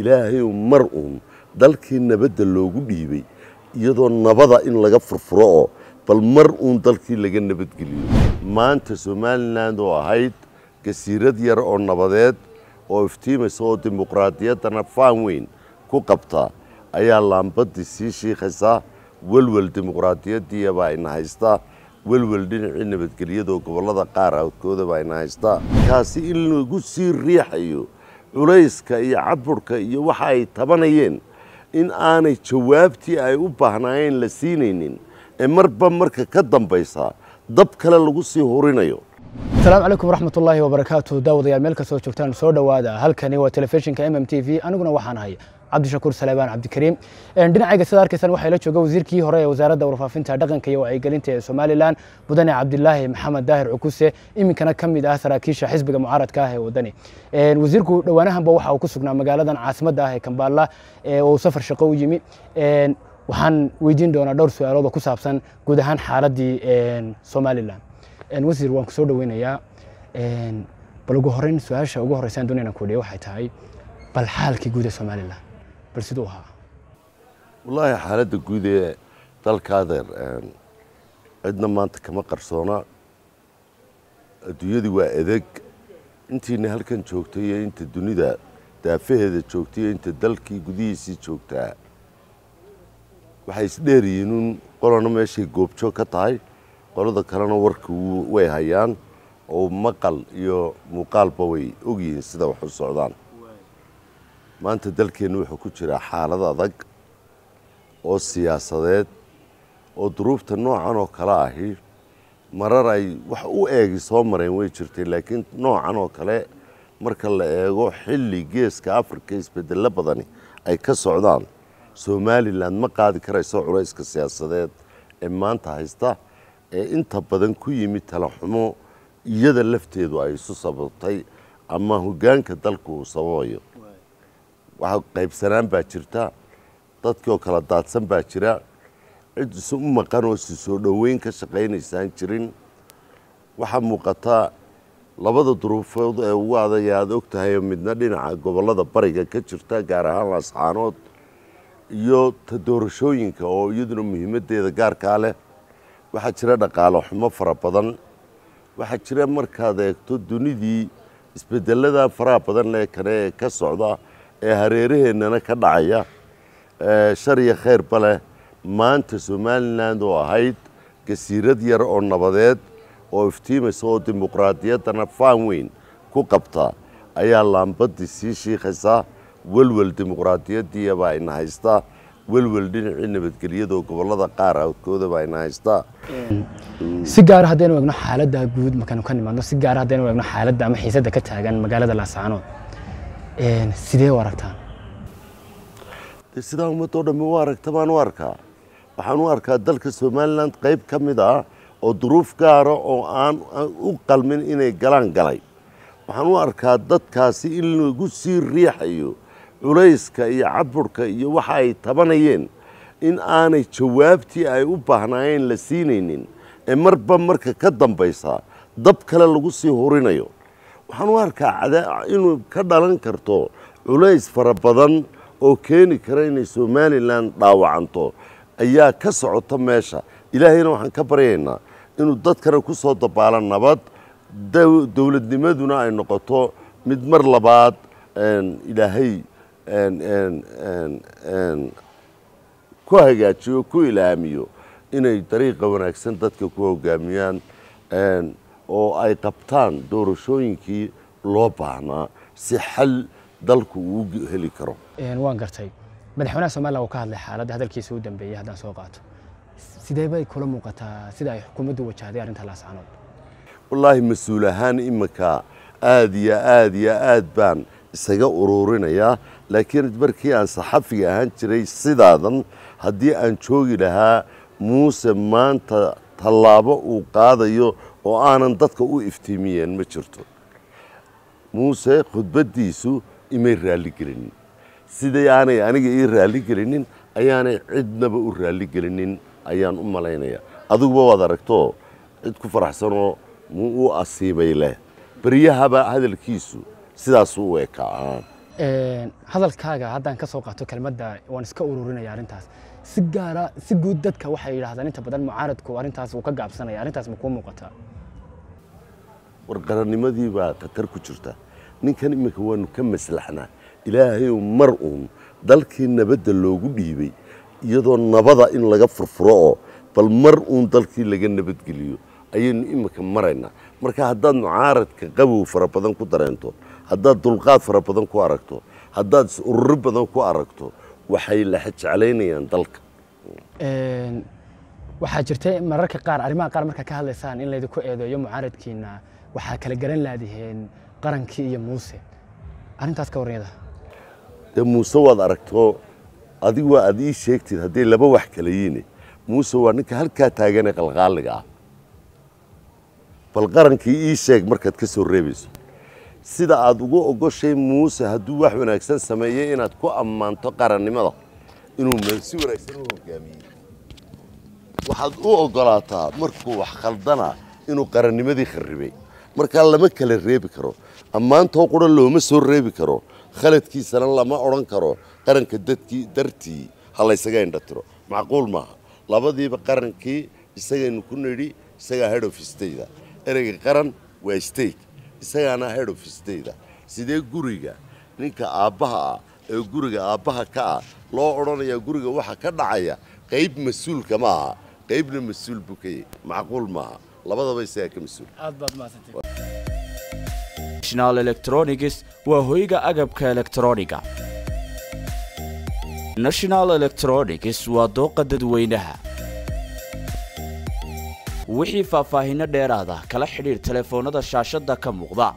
ilaahay mar uun dalkii nabadda loogu dhiibay iyadoo nabada in laga furfuro oo bal mar uun dalkii laga nabadgeliyo. Maanta somalilan oo ahayd gasiirad yar oo nabadeed oo iftiimaysa oo dimuqraadiyaddana faan weyn ku qabta ayaa laambadii sii shiikhaysaa welwel dimuqraadiyaddiiyabaa ina haystaa welwel dhinacii nabadgelyadoo gobollada qaar awdkoodabaa ina haystaa kaasi in lagu sii riixayo culayska iyo caburka iyo waxa ay tabanayeen in aanay jawaabtii ay u baahnaayeen la siinaynin. Ee marba marka ka dambaysa dab kale lagu sii hurinayo. Asalaamu calaykum waraxmat ullaahi wabarakaatu daawadayaal meel kastoo joogtaan soo dhowaada. Halkani waa telefishinka m m t v. Aniguna waxaan ahay cabdishakuur saleebaan cabdikariim. Dhinacayga sida arkaysaan waxaa la jooga wasiirkii hore ee wasaaradda warfaafinta dhaqanka iyo wacyigelinta ee somalilan mudane cabdilaahi maxamed daahir cukuse. Iminkana ka mid ah saraakiisha xisbiga mucaaradka ah ee wadani. Wasiirku dhowaanahanba waxa uu ku sugnaa magaaladan caasimadda ah ee kambaala oo safar shaqo u yimi. Waxaan weydiin doonaa dhowr su'aalood oo ku saabsan guud ahaan xaaladdii somalilan. Wasiir waan ku dhoweynayaa bal ugu horeyn su'aasha ugu horreysaan ku dhiya waxay tahay bal xaalkii guud ee somalilan bal siduu ahaa wallaahi xaaladda guud ee dalka adeer cidna maanta kama qarsoona. Adduunyadii waa edeg intiina halkan joogtay iyo inta dunida daafaheeda joogtay iyo inta dalkii gudihiisii joogtaa waxay isdheeryihiin un qolana meeshay goobjoog ka tahay. Qolada kalena warka way hayaan. Oo maqal iyo muuqaalba way ogyihiin sida wax u socdaan maanta dalkeennu wuxuu ku jiraa xaalad adag oo siyaasadeed oo duruufta noocan oo kale ahi. Marar ay wax u eegi soo mareen way jirtay laakiin noocan oo kale marka la eego xilli geeska afrika isbedello badani ay ka socdaan. Somalilan ma qaadi karayso culayska siyaasadeed ee maanta haysta ee inta badan ku yimid talaxumo iyada lafteedu ay isu sababtay ama hoggaanka dalku uu sababayo waxa qaybsanaan baa jirta. Dadkiioo kala daadsan baa jira. Cid isu u maqan oo si soo dhoweyn ka shaqaynaysaan jirin. Waxaa muuqataa labada duruufood ee ugu adaya aad og tahay midna dhinaca gobollada bariga ka jirta gaar ahaan laascaanood iyo ta doorashooyinka oo iyaduna muhiimaddeeda gaarkaa leh. Waxaa jira dhaqaalo xumo fara badan. Waxaa jira markaad eegto dunidii isbedelada faraha badan lee kale ee ka socda ee hareeraheennana ka dhacaya shar iyo khayrba leh maanta somalilan oo ahayd gasiirad yar oo nabadeed oo iftiimaysa oo dimuqraadiyaddana faan weyn ku qabta ayaa laambadii sii shiikhaysaa welwel dimuqraadiyaddiiyabaa ina haystaa welwel dhinacii nabadgelyadoo gobollada qaar awdkoodabaa ina haystaa si gaara haddaynu eegno xaaladda guud markaanu ka nimaadno si gaara haddaynu eegno xaaladda ama xiisadda ka taagan magaalada laascaanood sidee u aragtaan sidaa ummadoo dhammi u aragta baan u arkaa. Waxaan u arkaa dalka somalilan qayb ka mid ah oo duruuf gaara oo aan u qalmin inay galaan galay. Waxaan u arkaa dadkaasi in lagu sii riixayo culayska iyo caburka iyo waxa ay tabanayeen in aanay jawaabtii ay u baahnaayeen la siinaynin. Ee marba marka ka dambaysa dab kale lagu sii hurinayo waxaan u arkaa inuu ka dhalan karto culays fara badan oo keeni kara inay somalilan dhaawacanto ayaa ka socota meesha. Ilaahayna waxaan ka baryaynaa inuu dadkana ku soo dabaalo nabad dowladnimaduna ay noqoto mid mar labaad ilaahay ku hagaajiyo ku ilaamiyo inay dariiqa wanaagsan dadka ku hogaamiyaan oo ay qabtaan doorashooyinkii loo baahnaa si xal dalku uu heli karo. Waan gartay. Madaxweynaha somalilan uu ka hadlay xaaladda hadalkiisa u dambeeyey haddaan soo qaato. Sidee bay kula muuqataa? Sida ay xukuumaddu wajahday arrinta laascaanood wallaahi mas'uul ahaan iminka aada iyo aada iyo aad baan isaga ururinayaa laakiin markii aan saxafiga ahaan jiray sidaadan haddii aan joogi lahaa muuse maanta tallaabo uu qaadayo oo aanan dadka u iftiimiyeen ma jirto. Muuse khudbaddiisu imay raalligelinin siday aanay aniga ii raalligelinin ayaanay cidnaba u raalligelinin ayaan u malaynayaa. Adiguba waad aragto cid ku faraxsanoo mu u asiibay leh. Beryahaba hadalkiisu sidaasuu u ekaa hadalkaaga haddaan ka soo qaato kelmadda waan iska ururinaya arrintaas. Si gaara si guud dadka waxay yidhahdaan inta badan mucaaradku arrintaas uu ka gaabsanaya arrintaas ma kuu muuqataa war baa khatar ku jirta. Ninkan iminka waanu ka maslaxnaa. Ilaahayow mar uun dalkii nabadda loogu dhiibay iyadoo nabada in laga furfuro oo bal mar uun dalkii laga nabadgeliyo ayaynu iminka maraynaa marka haddaad mucaaradka qabow fara badan ku dareento haddaad dulqaad fara badan ku aragto haddaad is-ururi badan ku aragto waxay laxa jeclaynayaan dalka. Waxaa jirtay mararka qaar arrimaha qaar markaa ka hadlaysaan in laydinku eedeeyo mucaaradkiina waxaa kala garan laadiheen qarankii iyo muuse. Arrintaas ka warnyada dee muuse waad aragto adigu waa aad ii sheegtid hadday laba wax kala yiine muuse waa ninka halkaa taaganee qalqaaliga ah bal qarankii ii sheeg markaad ka soo reebayso. Sida aad ugu ogoshay muuse hadduu wax wanaagsan sameeyey inaad ku ammaanto qarannimada inuu si wanaagsan u hogaamiyey waxaad u ogolaataa markuu wax khaldana inuu qarannimadii kharribay. Markaa lama kala reebi karo ammaantoo qura looma soo reebi karo khaladkiisana lama odhan karo qaranka dadkii dartii ha laysaga indhatiro macquul maaha. Labadiiba qarankii isagaynu ku nidhi isagaa head of stateda ereyga qaran waa state isagaana head of stateda. Sidee guriga ninka aabbaha ah ee guriga aabbaha ka ah loo odhanayaa guriga waxa ka dhacaya? Qayb mas'uulka ma aha. Qaybna mas'uul buu ka yahy macquul maaha labadaba isagaa ka mas'uul. Electronics waa hoyga agabka elektrooniga national electronics waa dooqa dadweynaha wixii faahfaahinno dheeraada kala xidhiir telefoonnada shaashadda ka muuqda